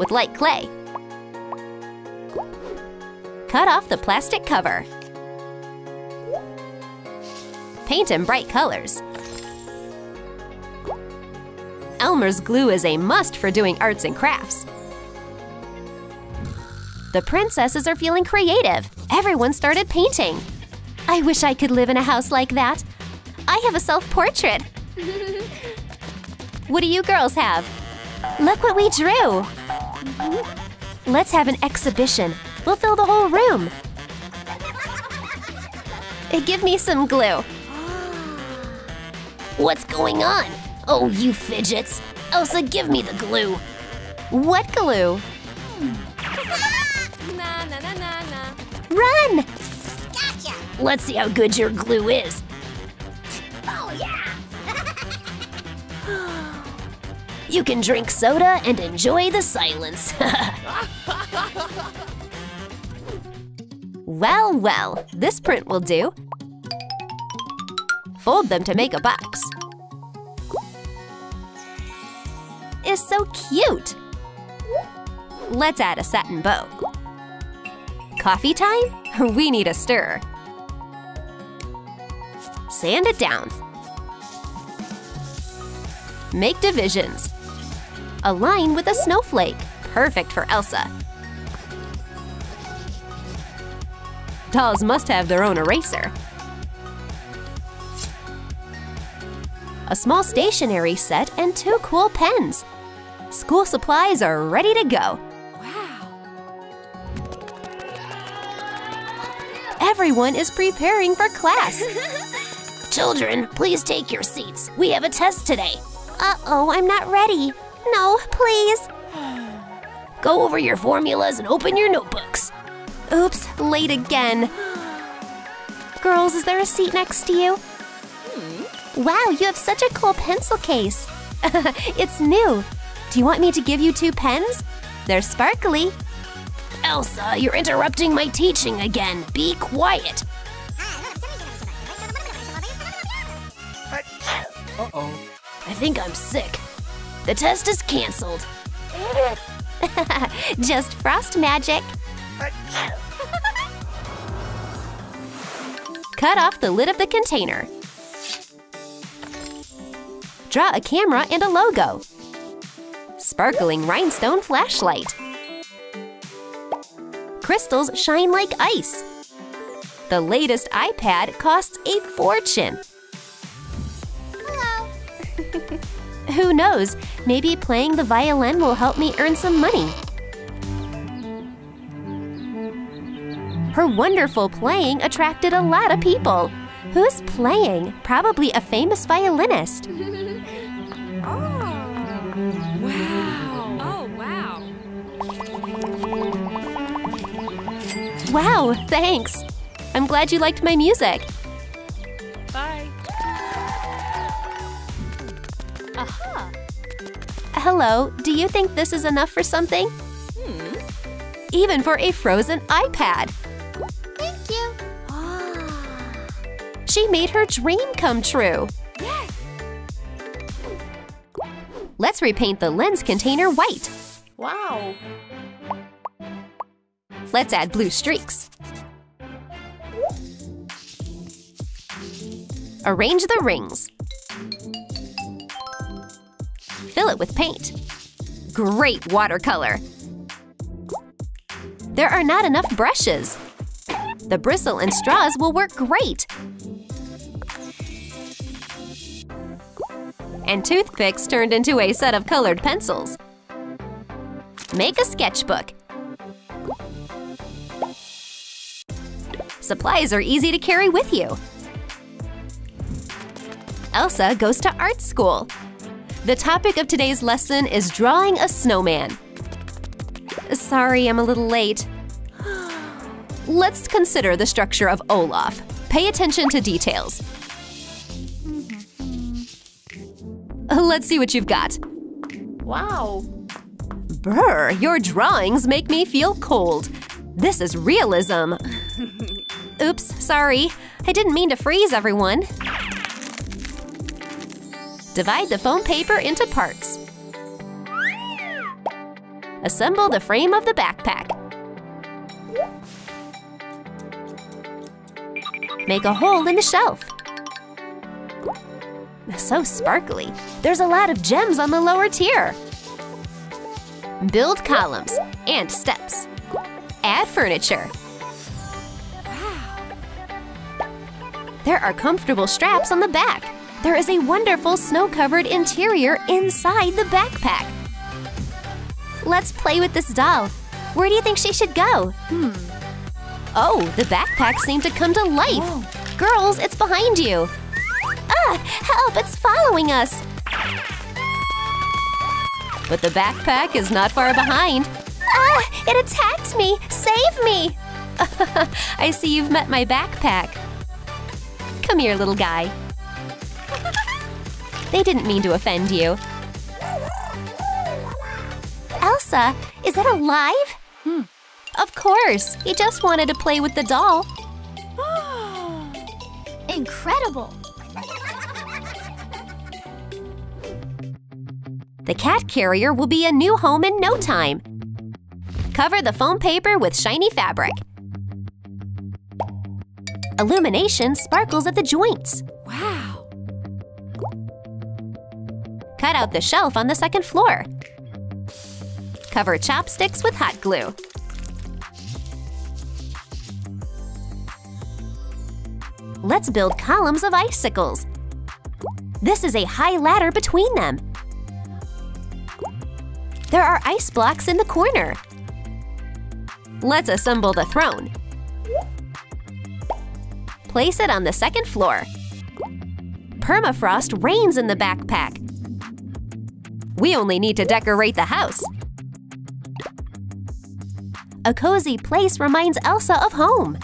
with light clay. Cut off the plastic cover. Paint in bright colors. Elmer's glue is a must for doing arts and crafts. The princesses are feeling creative. Everyone started painting. I wish I could live in a house like that. I have a self-portrait. what do you girls have? Look what we drew. Let's have an exhibition. We'll fill the whole room. Give me some glue. What's going on? Oh, you fidgets. Elsa, give me the glue. What glue? Run! Let's see how good your glue is. Oh, yeah. you can drink soda and enjoy the silence. Well, well, this print will do. Fold them to make a box. Is so cute! Let's add a satin bow. Coffee time? We need a stir. Sand it down. Make divisions. A line with a snowflake. Perfect for Elsa. Dolls must have their own eraser. A small stationery set and two cool pens. School supplies are ready to go. Wow. Everyone is preparing for class. Children, please take your seats. We have a test today. Uh-oh, I'm not ready. No, please. Go over your formulas and open your notebooks. Oops, late again. Girls, is there a seat next to you? Hmm? Wow, you have such a cool pencil case. it's new. Do you want me to give you two pens? They're sparkly. Elsa, you're interrupting my teaching again. Be quiet. Uh-oh. I think I'm sick. The test is canceled. Just frost magic. Cut off the lid of the container. Draw a camera and a logo. Sparkling rhinestone flashlight. Crystals shine like ice. The latest iPad costs a fortune. Hello. Who knows? Maybe playing the violin will help me earn some money. Her wonderful playing attracted a lot of people. Who's playing? Probably a famous violinist. Oh, wow! Oh, wow. Wow, thanks. I'm glad you liked my music. Hello, do you think this is enough for something? Hmm. Even for a frozen iPad. Thank you. Ah. she made her dream come true. Yes. Let's repaint the lens container white. Wow. Let's add blue streaks. Arrange the rings. Fill it with paint. Great watercolor. There are not enough brushes. The bristle and straws will work great. And toothpicks turned into a set of colored pencils. Make a sketchbook. Supplies are easy to carry with you. Elsa goes to art school. The topic of today's lesson is drawing a snowman. Sorry, I'm a little late. Let's consider the structure of Olaf. Pay attention to details. Let's see what you've got. Wow. Brr, your drawings make me feel cold. This is realism. Oops, sorry. I didn't mean to freeze everyone. Divide the foam paper into parts. Assemble the frame of the backpack. Make a hole in the shelf. So sparkly. There's a lot of gems on the lower tier. Build columns and steps. Add furniture. There are comfortable straps on the back. There is a wonderful snow-covered interior inside the backpack. Let's play with this doll. Where do you think she should go? Hmm. Oh, the backpack seemed to come to life. Girls, it's behind you. Ah, help, it's following us. But the backpack is not far behind. Ah, it attacked me. Save me. I see you've met my backpack. Come here, little guy. They didn't mean to offend you. Elsa, is it alive? Hmm. Of course. He just wanted to play with the doll. Incredible! The cat carrier will be a new home in no time. Cover the foam paper with shiny fabric. Illumination sparkles at the joints. Cut out the shelf on the second floor. Cover chopsticks with hot glue. Let's build columns of icicles. This is a high ladder between them. There are ice blocks in the corner. Let's assemble the throne. Place it on the second floor. Permafrost reigns in the backpack. We only need to decorate the house. A cozy place reminds Elsa of home.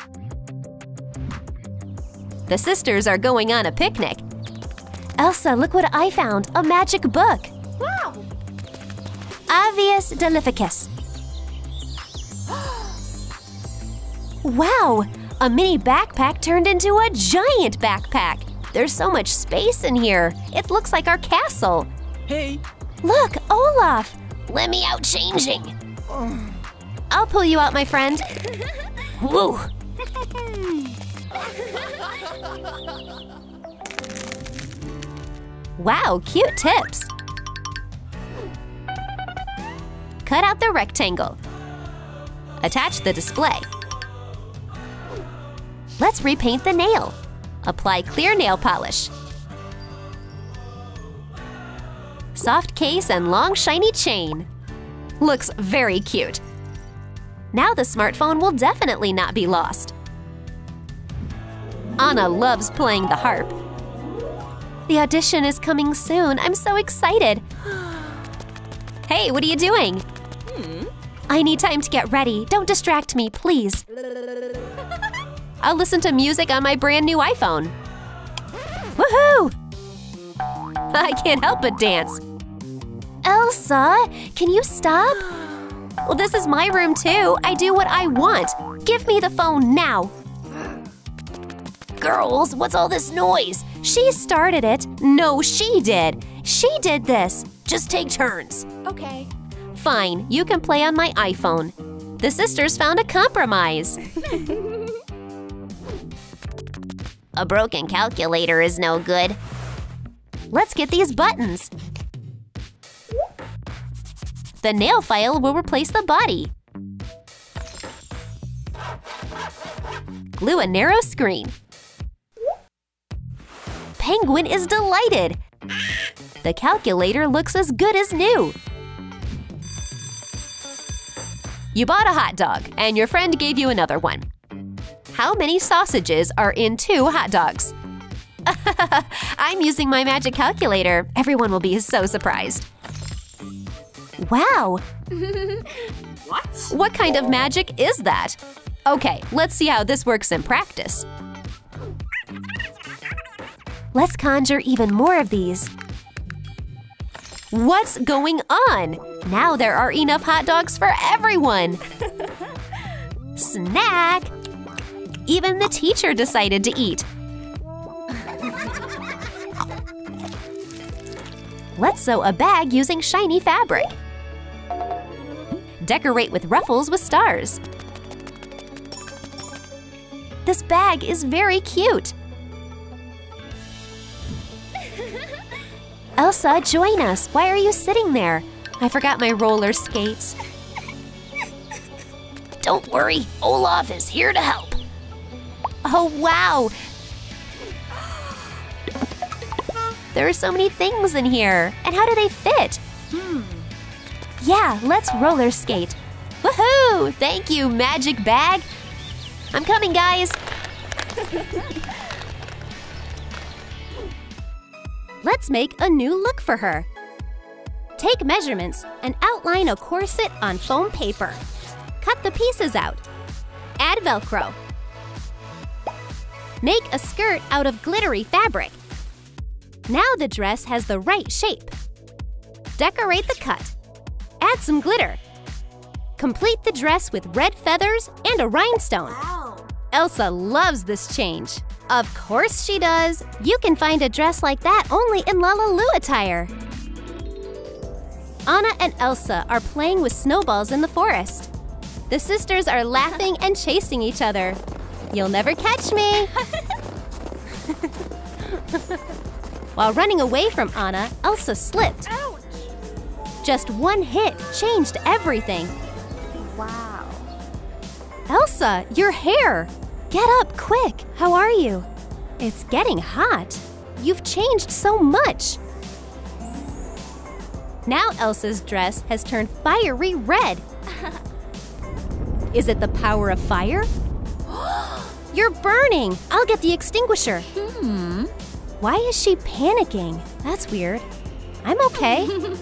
The sisters are going on a picnic. Elsa, look what I found a magic book. Wow. Avius Delificus. wow! A mini backpack turned into a giant backpack. There's so much space in here. It looks like our castle. Hey. Look, Olaf! Let me out changing! I'll pull you out, my friend. Woo! Wow, cute tips. Cut out the rectangle. Attach the display. Let's repaint the nail. Apply clear nail polish. Soft case and long shiny chain. Looks very cute. Now the smartphone will definitely not be lost. Anna loves playing the harp. The audition is coming soon. I'm so excited. Hey, what are you doing? Hmm. I need time to get ready. Don't distract me, please. I'll listen to music on my brand new iPhone. Woohoo! I can't help but dance. Elsa, can you stop? Well, this is my room too. I do what I want. Give me the phone now. Girls, what's all this noise? She started it. No, she did. She did this. Just take turns. Okay. Fine, you can play on my iPhone. The sisters found a compromise. A broken calculator is no good. Let's get these buttons. The nail file will replace the body. Glue a narrow screen. Penguin is delighted. The calculator looks as good as new. You bought a hot dog, and your friend gave you another one. How many sausages are in two hot dogs? I'm using my magic calculator. Everyone will be so surprised. Wow! What? What kind of magic is that? Okay, let's see how this works in practice. Let's conjure even more of these. What's going on? Now there are enough hot dogs for everyone! Snack! Even the teacher decided to eat. Let's sew a bag using shiny fabric. Decorate with ruffles with stars. This bag is very cute. Elsa, join us. Why are you sitting there? I forgot my roller skates. Don't worry, Olaf is here to help. Oh, wow! There are so many things in here. And how do they fit? Hmm. Yeah, let's roller skate. Woohoo! Thank you, magic bag. I'm coming, guys. Let's make a new look for her. Take measurements and outline a corset on foam paper. Cut the pieces out. Add Velcro. Make a skirt out of glittery fabric. Now the dress has the right shape. Decorate the cut. Add some glitter. Complete the dress with red feathers and a rhinestone. Wow. Elsa loves this change. Of course she does. You can find a dress like that only in LaLiLu attire. Anna and Elsa are playing with snowballs in the forest. The sisters are laughing and chasing each other. You'll never catch me! While running away from Anna, Elsa slipped. Ouch. Just one hit changed everything. Wow. Elsa, your hair! Get up quick! How are you? It's getting hot. You've changed so much. Now Elsa's dress has turned fiery red. Is it the power of fire? You're burning! I'll get the extinguisher. Hmm. Why is she panicking? That's weird. I'm okay.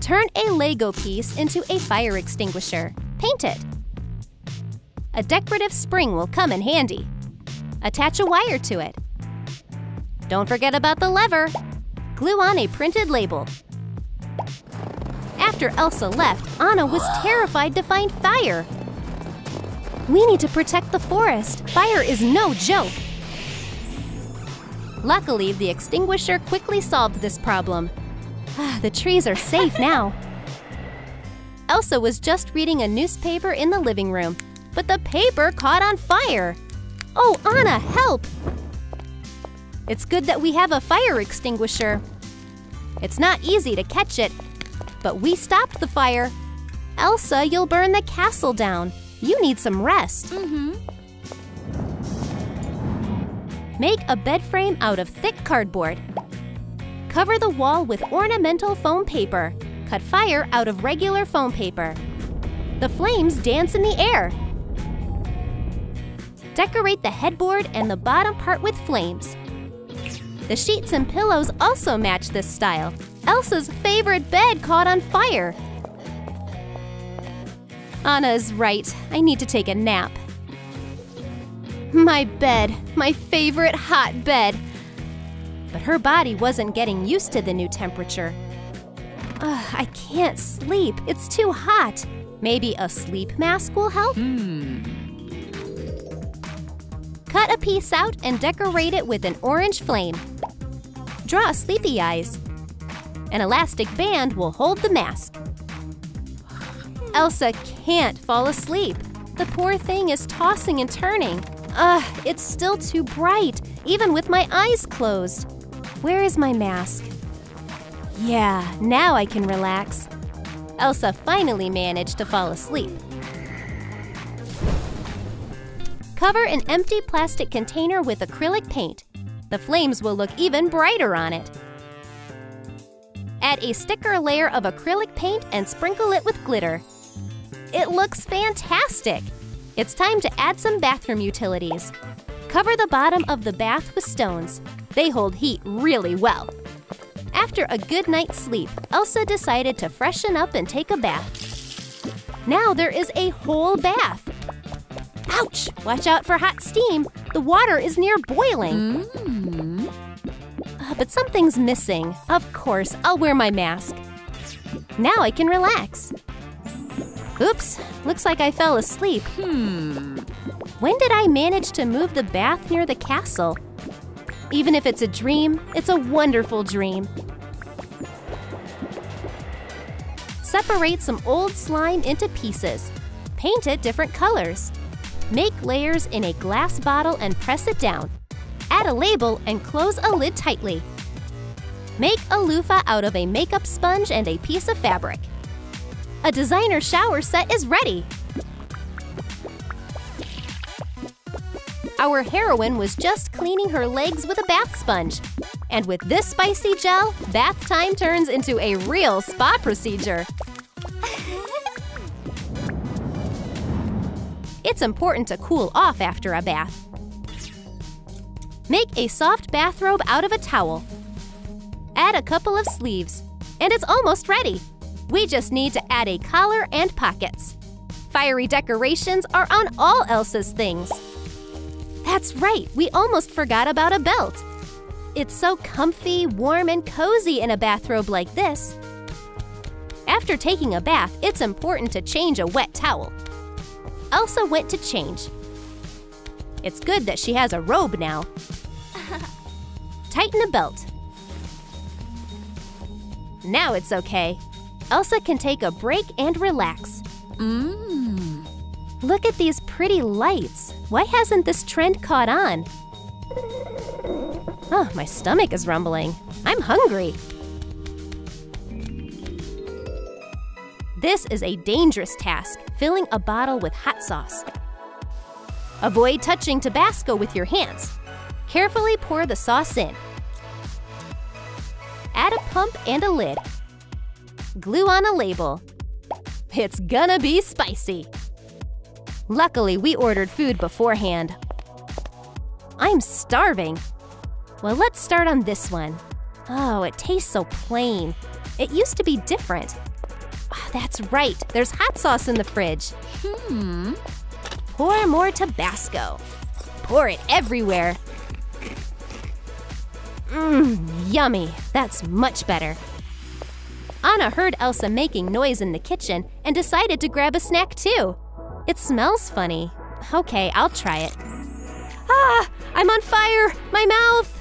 Turn a Lego piece into a fire extinguisher. Paint it. A decorative spring will come in handy. Attach a wire to it. Don't forget about the lever. Glue on a printed label. After Elsa left, Anna was terrified to find fire. We need to protect the forest. Fire is no joke. Luckily, the extinguisher quickly solved this problem. Ah, the trees are safe now. Elsa was just reading a newspaper in the living room, but the paper caught on fire. Oh, Anna, help! It's good that we have a fire extinguisher. It's not easy to catch it, but we stopped the fire. Elsa, you'll burn the castle down. You need some rest. Mm-hmm. Make a bed frame out of thick cardboard. Cover the wall with ornamental foam paper. Cut fire out of regular foam paper. The flames dance in the air. Decorate the headboard and the bottom part with flames. The sheets and pillows also match this style. Elsa's favorite bed caught on fire. Anna's right. I need to take a nap. My bed, my favorite hot bed. But her body wasn't getting used to the new temperature. Ugh, I can't sleep. It's too hot. Maybe a sleep mask will help? Hmm. Cut a piece out and decorate it with an orange flame. Draw sleepy eyes. An elastic band will hold the mask. Elsa can't fall asleep. The poor thing is tossing and turning. Ugh, it's still too bright, even with my eyes closed. Where is my mask? Yeah, now I can relax. Elsa finally managed to fall asleep. Cover an empty plastic container with acrylic paint. The flames will look even brighter on it. Add a sticker layer of acrylic paint and sprinkle it with glitter. It looks fantastic! It's time to add some bathroom utilities. Cover the bottom of the bath with stones. They hold heat really well. After a good night's sleep, Elsa decided to freshen up and take a bath. Now there is a whole bath. Ouch! Watch out for hot steam. The water is near boiling. Mm. Uh, but something's missing. Of course, I'll wear my mask. Now I can relax. Oops, looks like I fell asleep. Hmm. When did I manage to move the bath near the castle? Even if it's a dream, it's a wonderful dream. Separate some old slime into pieces. Paint it different colors. Make layers in a glass bottle and press it down. Add a label and close a lid tightly. Make a loofah out of a makeup sponge and a piece of fabric. A designer shower set is ready! Our heroine was just cleaning her legs with a bath sponge. And with this spicy gel, bath time turns into a real spa procedure. it's important to cool off after a bath. Make a soft bathrobe out of a towel. Add a couple of sleeves. And it's almost ready. We just need to add a collar and pockets. Fiery decorations are on all Elsa's things. That's right, we almost forgot about a belt. It's so comfy, warm, and cozy in a bathrobe like this. After taking a bath, it's important to change a wet towel. Elsa went to change. It's good that she has a robe now. Tighten a belt. Now it's okay. Elsa can take a break and relax. Mmm. Look at these pretty lights. Why hasn't this trend caught on? Oh, my stomach is rumbling. I'm hungry. This is a dangerous task, filling a bottle with hot sauce. Avoid touching Tabasco with your hands. Carefully pour the sauce in. Add a pump and a lid. Glue on a label. It's gonna be spicy. Luckily, we ordered food beforehand. I'm starving. Well, let's start on this one. Oh, it tastes so plain. It used to be different. Oh, that's right, there's hot sauce in the fridge. Hmm. Pour more Tabasco. Pour it everywhere. Mmm, yummy. That's much better. Anna heard Elsa making noise in the kitchen and decided to grab a snack too. It smells funny. Okay, I'll try it. Ah, I'm on fire! My mouth!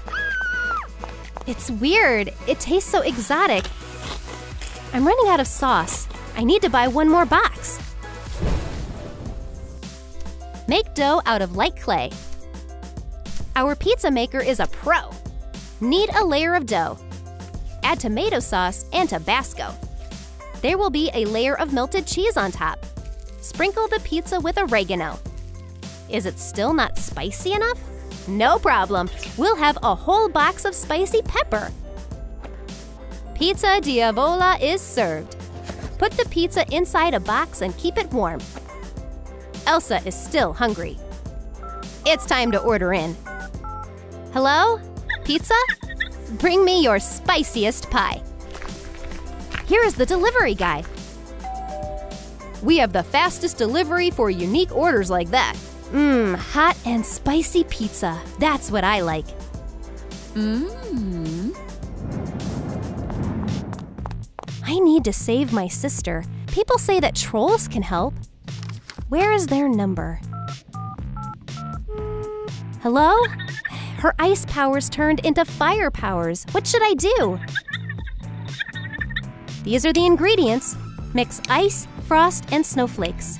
It's weird. It tastes so exotic. I'm running out of sauce. I need to buy one more box. Make dough out of light clay. Our pizza maker is a pro. Knead a layer of dough. Add tomato sauce and Tabasco. There will be a layer of melted cheese on top. Sprinkle the pizza with oregano. Is it still not spicy enough? No problem. We'll have a whole box of spicy pepper. Pizza Diavola is served. Put the pizza inside a box and keep it warm. Elsa is still hungry. It's time to order in. Hello? Pizza? Bring me your spiciest pie. Here is the delivery guy. We have the fastest delivery for unique orders like that. Mmm, hot and spicy pizza. That's what I like. Mmm. I need to save my sister. People say that trolls can help. Where is their number? Hello? Her ice powers turned into fire powers. What should I do? These are the ingredients. Mix ice, frost, and snowflakes.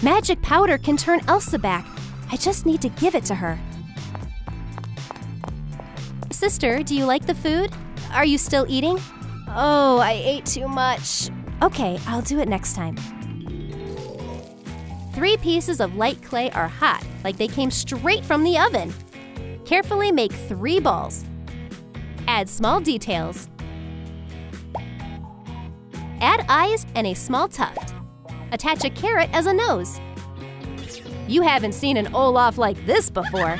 Magic powder can turn Elsa back. I just need to give it to her. Sister, do you like the food? Are you still eating? Oh, I ate too much. Okay, I'll do it next time. Three pieces of light clay are hot, like they came straight from the oven. Carefully make three balls. Add small details. Add eyes and a small tuft. Attach a carrot as a nose. You haven't seen an Olaf like this before.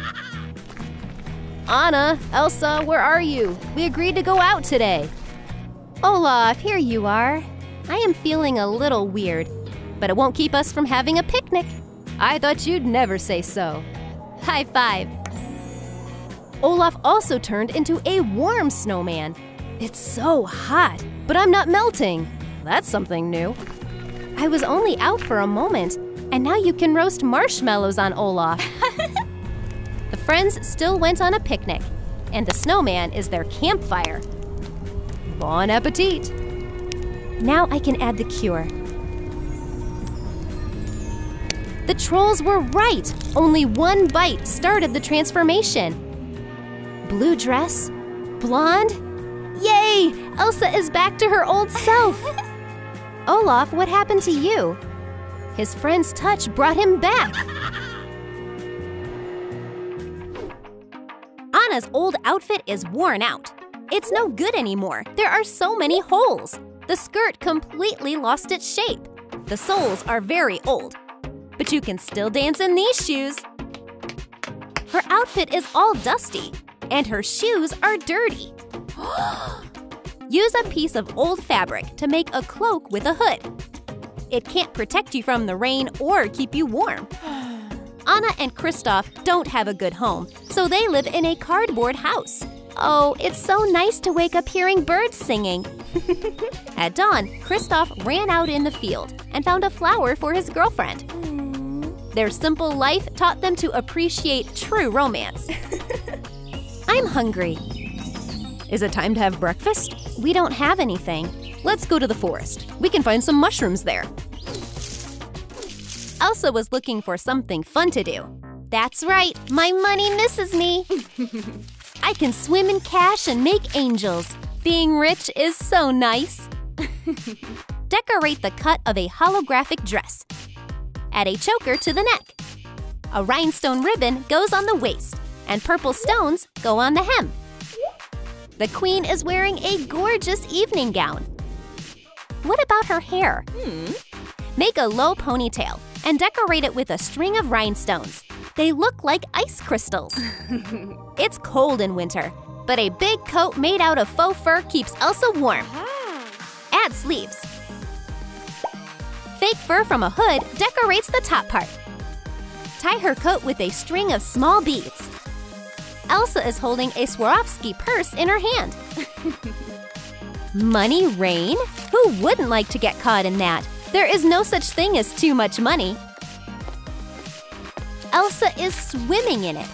Anna, Elsa, where are you? We agreed to go out today. Olaf, here you are. I am feeling a little weird, but it won't keep us from having a picnic. I thought you'd never say so. High five. Olaf also turned into a warm snowman. It's so hot, but I'm not melting. That's something new. I was only out for a moment, and now you can roast marshmallows on Olaf. the friends still went on a picnic, and the snowman is their campfire. Bon appetit! Now I can add the cure. The trolls were right! Only one bite started the transformation. Blue dress? Blonde? Yay! Elsa is back to her old self! Olaf, what happened to you? His friend's touch brought him back. Anna's old outfit is worn out. It's no good anymore. There are so many holes. The skirt completely lost its shape. The soles are very old. But you can still dance in these shoes. Her outfit is all dusty, and her shoes are dirty. Use a piece of old fabric to make a cloak with a hood. It can't protect you from the rain or keep you warm. Anna and Kristoff don't have a good home, so they live in a cardboard house. Oh, it's so nice to wake up hearing birds singing. At dawn, Kristoff ran out in the field and found a flower for his girlfriend. Their simple life taught them to appreciate true romance. I'm hungry. Is it time to have breakfast? We don't have anything. Let's go to the forest. We can find some mushrooms there. Elsa was looking for something fun to do. That's right, my money misses me. I can swim in cash and make angels. Being rich is so nice. Decorate the cut of a holographic dress. Add a choker to the neck. A rhinestone ribbon goes on the waist, and purple stones go on the hem. The queen is wearing a gorgeous evening gown. What about her hair? Hmm. Make a low ponytail and decorate it with a string of rhinestones. They look like ice crystals. it's cold in winter, but a big coat made out of faux fur keeps Elsa warm. Add sleeves. Fake fur from a hood decorates the top part. Tie her coat with a string of small beads. Elsa is holding a Swarovski purse in her hand. money rain? Who wouldn't like to get caught in that? There is no such thing as too much money. Elsa is swimming in it.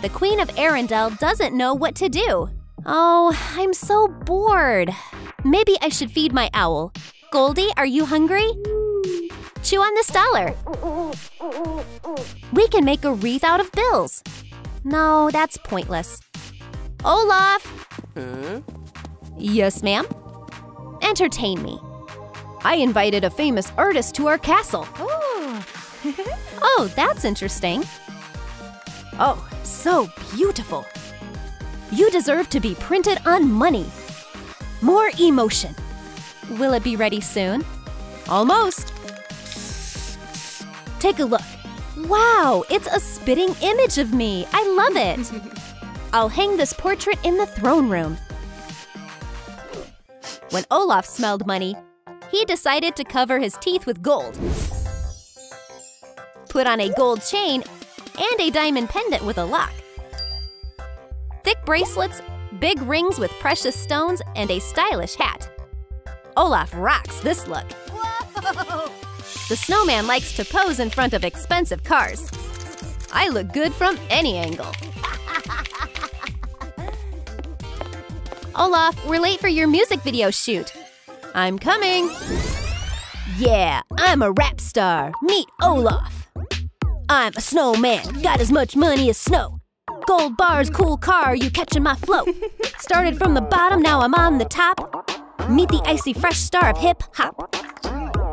The Queen of Arendelle doesn't know what to do. Oh, I'm so bored. Maybe I should feed my owl. Goldie, are you hungry? Chew on this dollar. We can make a wreath out of bills. No, that's pointless. Olaf! Hmm? Yes, ma'am? Entertain me. I invited a famous artist to our castle. Oh, that's interesting. Oh, so beautiful. You deserve to be printed on money. More emotion. Will it be ready soon? Almost. Take a look. Wow, it's a spitting image of me. I love it. I'll hang this portrait in the throne room. When Olaf smelled money, he decided to cover his teeth with gold. Put on a gold chain and a diamond pendant with a lock. Thick bracelets, big rings with precious stones, and a stylish hat. Olaf rocks this look. The snowman likes to pose in front of expensive cars. I look good from any angle. Olaf, we're late for your music video shoot. I'm coming. Yeah, I'm a rap star. Meet Olaf. I'm a snowman, got as much money as snow. Gold bars, cool car, you catching my flow. Started from the bottom, now I'm on the top. Meet the icy fresh star of hip hop.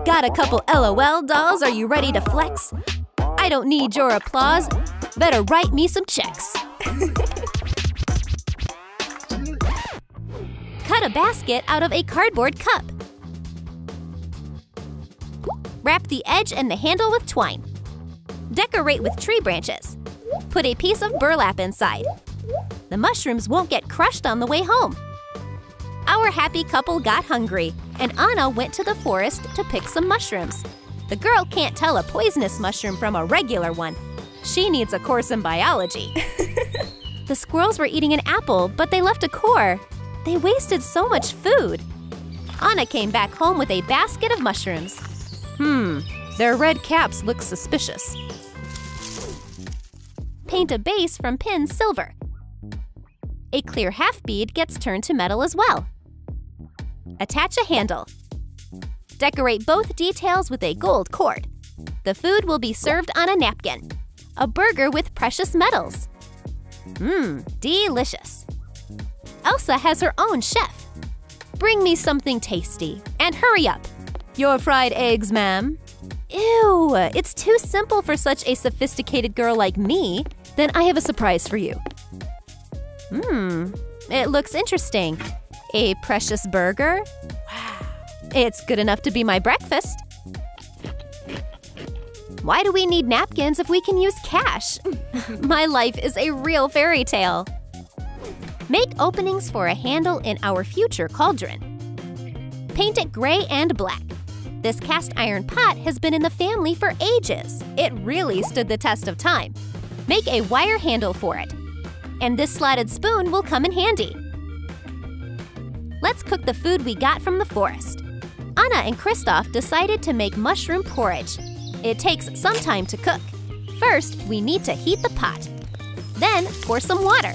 Got a couple LOL dolls, are you ready to flex? I don't need your applause. Better write me some checks. Cut a basket out of a cardboard cup. Wrap the edge and the handle with twine. Decorate with tree branches. Put a piece of burlap inside. The mushrooms won't get crushed on the way home. Our happy couple got hungry, and Anna went to the forest to pick some mushrooms. The girl can't tell a poisonous mushroom from a regular one. She needs a course in biology. the squirrels were eating an apple, but they left a core. They wasted so much food. Anna came back home with a basket of mushrooms. Hmm, their red caps look suspicious. Paint a base from pin silver. A clear half bead gets turned to metal as well. Attach a handle. Decorate both details with a gold cord. The food will be served on a napkin. A burger with precious metals. Mmm, delicious. Elsa has her own chef. Bring me something tasty, and hurry up. Your fried eggs, ma'am. Ew, it's too simple for such a sophisticated girl like me. Then I have a surprise for you. Hmm, it looks interesting. A precious burger? Wow. It's good enough to be my breakfast. Why do we need napkins if we can use cash? my life is a real fairy tale. Make openings for a handle in our future cauldron. Paint it gray and black. This cast iron pot has been in the family for ages. It really stood the test of time. Make a wire handle for it. And this slotted spoon will come in handy. Let's cook the food we got from the forest. Anna and Kristoff decided to make mushroom porridge. It takes some time to cook. First, we need to heat the pot. Then, pour some water.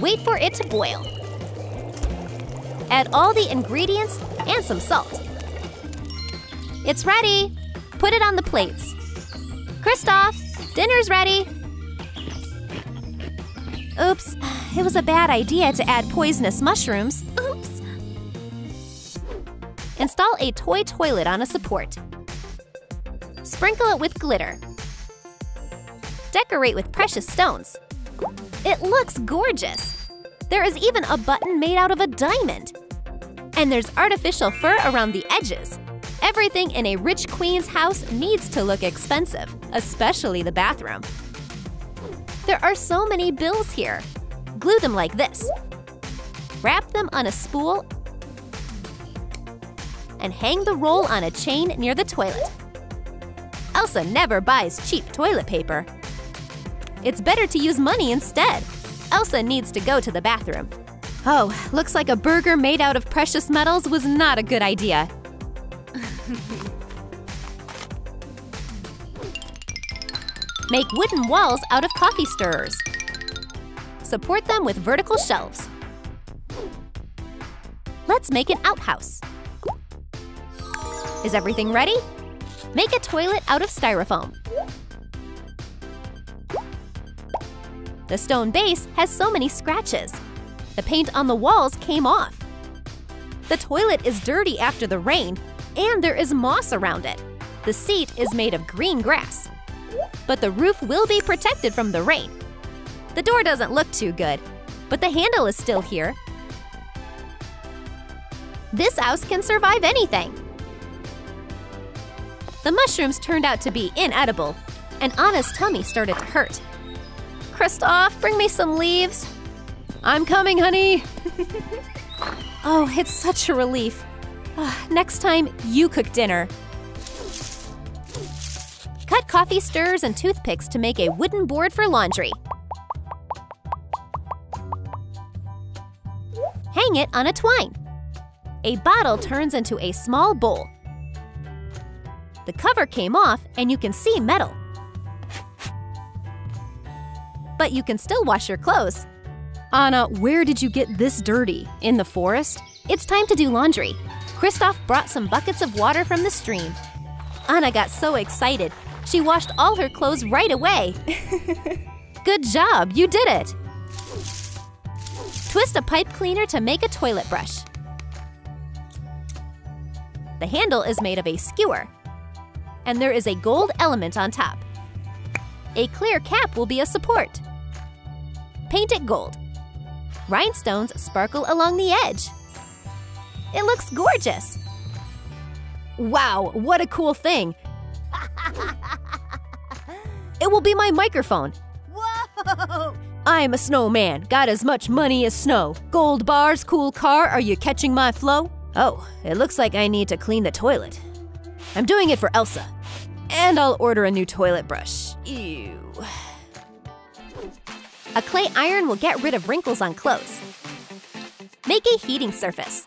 Wait for it to boil. Add all the ingredients and some salt. It's ready! Put it on the plates. Kristoff, dinner's ready! Oops, it was a bad idea to add poisonous mushrooms. Install a toy toilet on a support. Sprinkle it with glitter. Decorate with precious stones. It looks gorgeous! There is even a button made out of a diamond. And there's artificial fur around the edges. Everything in a rich queen's house needs to look expensive, especially the bathroom. There are so many bills here. Glue them like this. Wrap them on a spool and hang the roll on a chain near the toilet. Elsa never buys cheap toilet paper. It's better to use money instead. Elsa needs to go to the bathroom. Oh, looks like a burger made out of precious metals was not a good idea. Make wooden walls out of coffee stirrers. Support them with vertical shelves. Let's make an outhouse. Is everything ready? Make a toilet out of styrofoam. The stone base has so many scratches. The paint on the walls came off. The toilet is dirty after the rain, and there is moss around it. The seat is made of green grass. But the roof will be protected from the rain. The door doesn't look too good, but the handle is still here. This house can survive anything. The mushrooms turned out to be inedible, and Anna's tummy started to hurt. Kristoff, bring me some leaves. I'm coming, honey. oh, it's such a relief. Uh, next time, you cook dinner. Cut coffee stirrers and toothpicks to make a wooden board for laundry. Hang it on a twine. A bottle turns into a small bowl. The cover came off and you can see metal. But you can still wash your clothes. Anna, where did you get this dirty? In the forest? It's time to do laundry. Kristoff brought some buckets of water from the stream. Anna got so excited, she washed all her clothes right away. Good job, you did it! Twist a pipe cleaner to make a toilet brush. The handle is made of a skewer, and there is a gold element on top. A clear cap will be a support. Paint it gold. Rhinestones sparkle along the edge. It looks gorgeous. Wow, what a cool thing. it will be my microphone. Whoa! I'm a snowman, got as much money as snow. Gold bars, cool car, are you catching my flow? Oh, it looks like I need to clean the toilet. I'm doing it for Elsa. And I'll order a new toilet brush. Ew. A clay iron will get rid of wrinkles on clothes. Make a heating surface.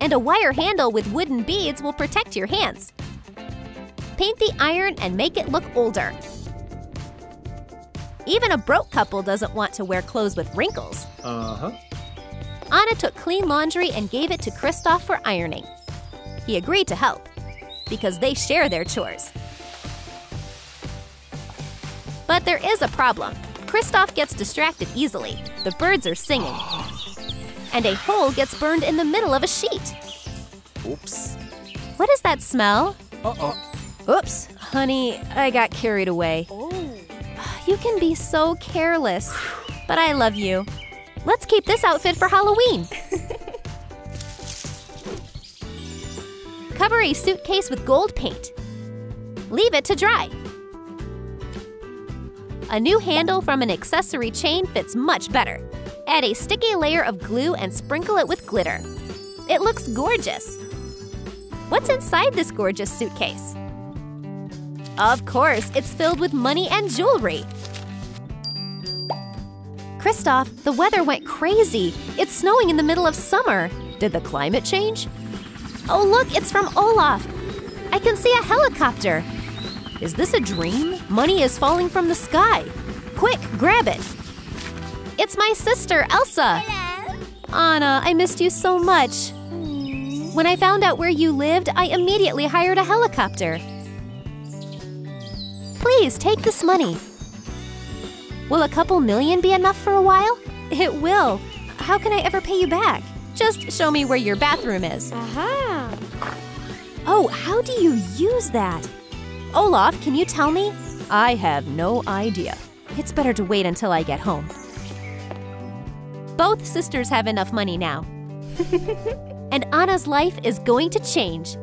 And a wire handle with wooden beads will protect your hands. Paint the iron and make it look older. Even a broke couple doesn't want to wear clothes with wrinkles. Uh huh. Anna took clean laundry and gave it to Kristoff for ironing. He agreed to help because they share their chores. But there is a problem. Kristoff gets distracted easily. The birds are singing. And a hole gets burned in the middle of a sheet. Oops. What is that smell? Uh-oh. Oops, honey, I got carried away. Oh. You can be so careless, but I love you. Let's keep this outfit for Halloween. Cover a suitcase with gold paint. Leave it to dry. A new handle from an accessory chain fits much better. Add a sticky layer of glue and sprinkle it with glitter. It looks gorgeous. What's inside this gorgeous suitcase? Of course, it's filled with money and jewelry. Kristoff, the weather went crazy. It's snowing in the middle of summer. Did the climate change? Oh, look, it's from Olaf. I can see a helicopter. Is this a dream? Money is falling from the sky. Quick, grab it. It's my sister, Elsa. Hello. Anna, I missed you so much. When I found out where you lived, I immediately hired a helicopter. Please take this money. Will a couple million be enough for a while? It will. How can I ever pay you back? Just show me where your bathroom is. Aha. Oh, how do you use that? Olaf, can you tell me? I have no idea. It's better to wait until I get home. Both sisters have enough money now. and Anna's life is going to change.